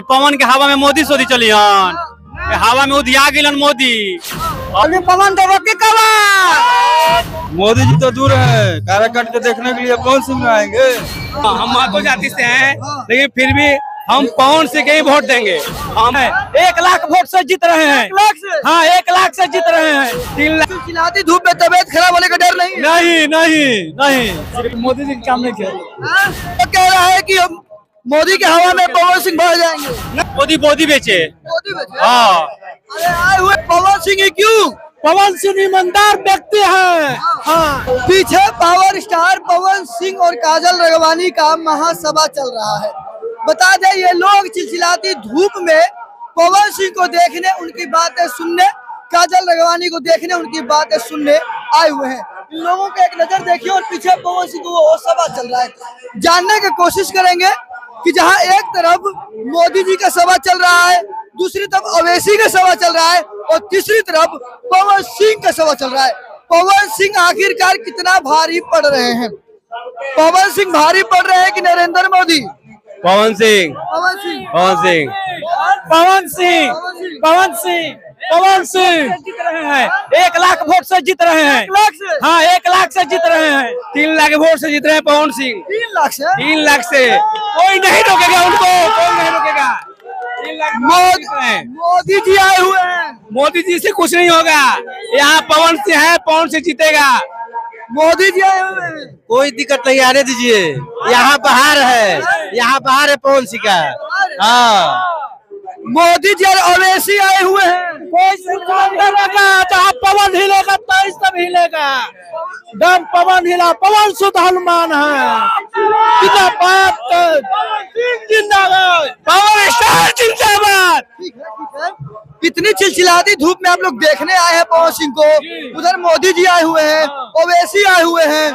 पवन के हवा में मोदी सोदी चलियन हवा में उधिया गिलन मोदी। अभी पवन तो रोके कवा। मोदी जी तो दूर है काराकट को देखने के लिए कौन सिंह आएँगे? हम मातो जाति से हैं लेकिन फिर भी हम पवन से कहीं वोट देंगे। हम एक लाख वोट से जीत रहे हैं। लाख से? हाँ एक लाख से जीत रहे हैं। तीन लाख चिल्लाती धूप में तबियत खराब होने का डर नहीं नहीं नहीं नहीं सिर्फ़ मोदी जी काम नहीं। किया? तो कह रहा है कि हम मोदी के हवा में पवन सिंह भर जाएँगे। मोदी मोदी बेचे। मोदी बचे? हाँ। अरे आए हुए पवन सिंह ही क्यों? पवन सिंह ईमानदार व्यक्ति है। हाँ। पीछे पावर स्टार पवन सिंह और काजल रगवानी का महासभा चल रहा है। बता दें ये लोग चिलचिलाती धूप में पवन सिंह को देखने उनकी बातें सुनने काजल रगवानी को देखने उनकी बातें सुनने आए हुए हैं। इन लोगों को एक नज़र देखिए और पीछे पवन सिंह को वो सभा चल रहा है। जानने की कोशिश करेंगे कि जहाँ एक तरफ़ मोदी जी का सभा चल रहा है दूसरी तरफ़ अवैसी का सभा चल रहा है और तीसरी तरफ़ पवन सिंह का सभा चल रहा है। पवन सिंह आखिरकार कितना भारी पड़ रहे हैं? पवन सिंह भारी पड़ रहे हैं कि नरेंद्र मोदी? पवन सिंह। पवन सिंह। पवन सिंह। पवन सिंह। पवन सिंह। पवन सिंह। जीत रहे हैं। एक लाख वोट से जीत रहे हैं। हाँ एक लाख से जीत रहे हैं। तीन लाख वोट से जीत रहे हैं पवन सिंह। तीन लाख से? तीन लाख से। कोई नहीं रोकेगा उनको कोई नहीं रोकेगा। मोदी जी आए हुए हैं। मोदी जी से कुछ नहीं होगा। यहाँ पवन सिंह है पवन सिंह जीतेगा। मोदी जी आए हुए हैं। कोई दिक्कत नहीं आने दीजिए। यहाँ बाहर है। यहाँ बाहर है पवन सिंह का। हाँ। मोदी जी और अवैसी आए हुए हैं। कोई रहेगा जहाँ पवन हिलेगा तो सब हिलेगा। दम पवन हिला पवन सुध हनुमान है। जिंदाबाद जिंदाबाद। पवन स्टार जिंदाबाद। ठीक है ठीक चिलचिलाती धूप में आप लोग देखने आए हैं पवन सिंह को। उधर मोदी जी आए हुए हैं ओवैसी आए हुए हैं।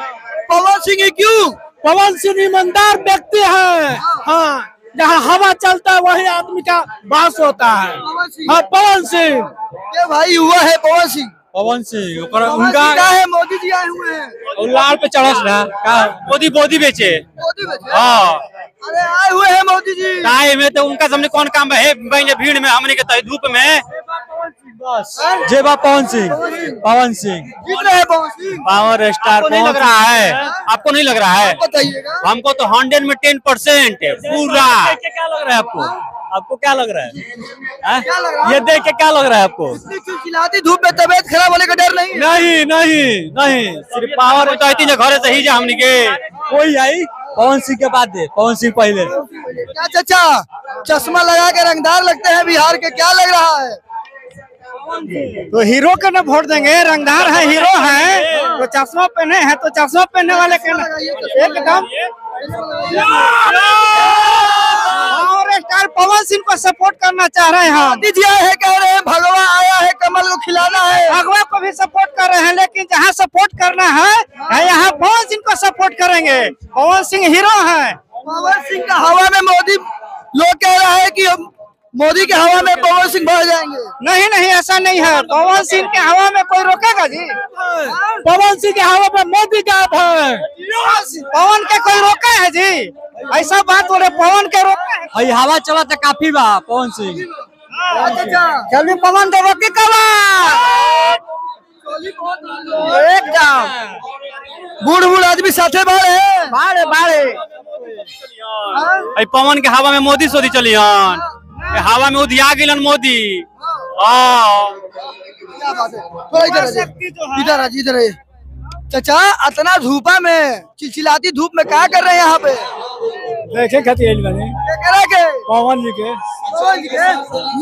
पवन सिंह ही क्यों? पवन सिंह ईमानदार व्यक्ति है। हाँ जहाँ हवा चलता है वही आदमी का बास होता है। पवन सिंह। हाँ पवन सिंह। ये भाई हुआ है पवन सिंह। पवन सिंह पवन सिंह का है मोदी जी आए हुए हैं। लाल पे चढ़स ना मोदी मोदी बेचे। मोदी बचे? हाँ। अरे आए हुए हैं मोदी जी काय में तो उनका सामने कौन काम है? बहने भीड़ में हमने के तो धूप में। जय बा पवन सिंह। पवन सिंह। जीत रहे पवन सिंह। पावर स्टार आपको नहीं लग रहा है। आपको नहीं लग रहा है? हमको तो हंड्रेड में टेन परसेंट पूरा। क्या लग रहा है आपको? आपको क्या लग रहा है? हाँ? क्या लग रहा ये देख के क्या लग रहा है आपको? इतनी धूप में तबियत खराब होने का डर नहीं नहीं नहीं नहीं। सिर्फ़ पावर तो आई घर से ही जा हमने के। कोई आई? कौन सी के बाद दे? पवन सिंह पहले? क्या चाचा चश्मा लगा के रंगदार लगते हैं बिहार के? क्या लग रहा है? तो हीरो के ना वोट देंगे। रंगदार है हीरो है। तो चश्मा पहने हैं तो चश्मा पहनने वाले के ना एकदम स्टार पवन सिंह को सपोर्ट करना चाह रहे हैं हम। मोदी जी आए कह रहे हैं भगवा आया है कमल को खिलाना है। भगवा को भी सपोर्ट कर रहे हैं लेकिन जहाँ सपोर्ट करना है है यहाँ पवन सिंह को सपोर्ट करेंगे। पवन सिंह हीरो है। पवन सिंह का हवा में मोदी लोग कह रहे हैं की मोदी के हवा में पवन सिंह भर जाएँगे। नहीं नहीं ऐसा नहीं है। पवन सिंह के हवा में कोई रोकेगा जी? पवन सिंह के हवा में मोदी का है। पवन के कोई रोका है जी? ऐसा बात बोले पवन के अई हवा चला तो काफ़ी बा पवन सिंह। चलिए पवन देव के कवा एकदम। बूढ़ बूढ़ आदमी साथे है बाड़े बाड़े। पवन के हवा में मोदी सोदी चलियन हवा में उधिया गिलन मोदी। थोड़ा इधर आ इधर। चाचा इतना धूपा में चिलचिलाती धूप में क्या कर रहे हैं यहाँ पे? देखे खातिर बने क्या करा के पवन जी के पवन जी के?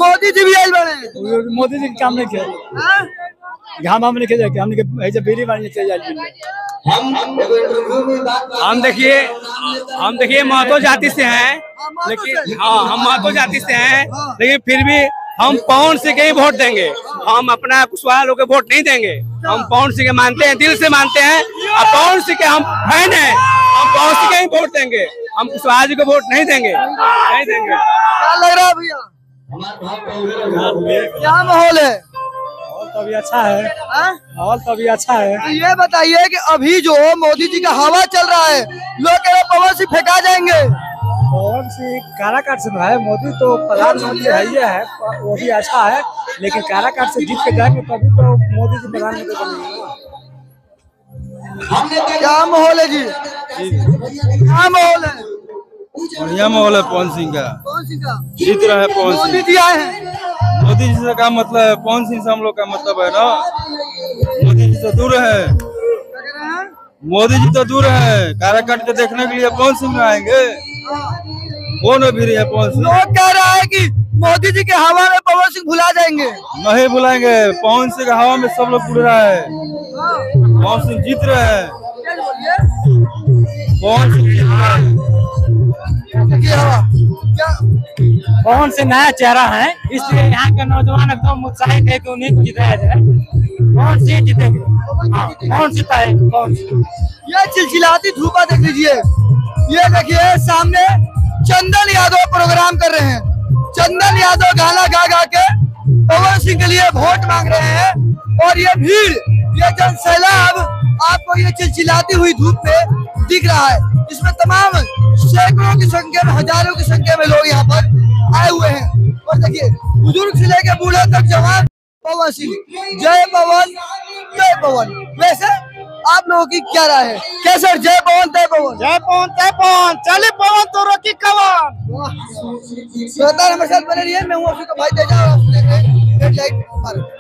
मोदी जी भी आयल बने। मोदी जी के काम नहीं किया। हाँ? घाम हमने के जाके हमने के ऐसे बीड़ी बानी चले जाए हम देखिए हम देखिए महतो जाति से हैं लेकिन हाँ हम महतो जाति से हैं लेकिन फिर भी हम पवन सिंह के ही वोट देंगे। हम अपना कुशवाहा लोग के वोट नहीं देंगे। हम पवन सिंह के मानते हैं दिल से मानते हैं और पवन सिंह के हम फ़ैन हैं। हम पवन के ही वोट देंगे? हम कुशवाहा जी को वोट नहीं देंगे। नहीं देंगे। क्या लग रहा है भैया? क्या माहौल है? तो अभी अच्छा है। हाँ? माहौल तो अभी अच्छा है। तो ये बताइए कि अभी जो मोदी जी का हवा चल रहा है लोग कह रहे पवन सिंह फेंका जाएँगे। पवन सिंह काराकाट से है मोदी तो प्रधानमंत्री है ही है वो भी अच्छा है लेकिन काराकाट से जीत के जाएँगे तभी तो मोदी जी प्रधानमंत्री बनेंगे। क्या माहौल है जी? क्या माहौल है? बढ़िया माहौल है पवन सिंह का। जीत रहे हैं पवन मोदी सिंह जी आए हैं। मोदी जी से का मतलब है पवन सिंह से हम लोग का मतलब है ना? मोदी जी तो दूर है। रहे मोदी जी तो दूर है। काराकाट के देखने के लिए पवन सिंह में आएँगे। कौन भी है पवन सिंह? लोग कह रहा है कि मोदी जी के हवा में पवन सिंह भुला जाएँगे। नहीं भुलाएँगे। पवन सिंह के हवा में सब लोग उड़ रहा है। पवन सिंह जीत रहे हैं। पवन सिंह जीत रहे हैं की हवा क्या पवन सिंह नया चेहरा है? इसलिए यहाँ के नौजवान एकदम उत्साहित है कि उन्हीं को जिताया जाए। पवन सिंह जीतेंगे? हाँ, पवन सिंह है पवन ये चिलचिलाती धूपा देख लीजिए। ये देखिए सामने चंदन यादव प्रोग्राम कर रहे हैं। चंदन यादव गाना गा गा के पवन सिंह के लिए वोट मांग रहे हैं और ये भीड़ ये जन सैलाब आपको ये चिलचिलाती हुई धूप में दिख रहा है। इसमें तमाम सैकड़ों की संख्या में हज़ारों की संख्या में लोग यहाँ पर आए हुए हैं। और देखिए बुज़ुर्ग से लेके बूढ़े तक जवान पवन सिंह जय पवन जय पवन। वैसे आप लोगों की क्या राय है? कैसे जय पवन जय पवन। जय पवन जय पवन चले पवन तो रोकी कवन लगातार हमारे साथ बने रहिए मैं हूँ भाई तेजा और आप देख रहे हैं। रेड भारत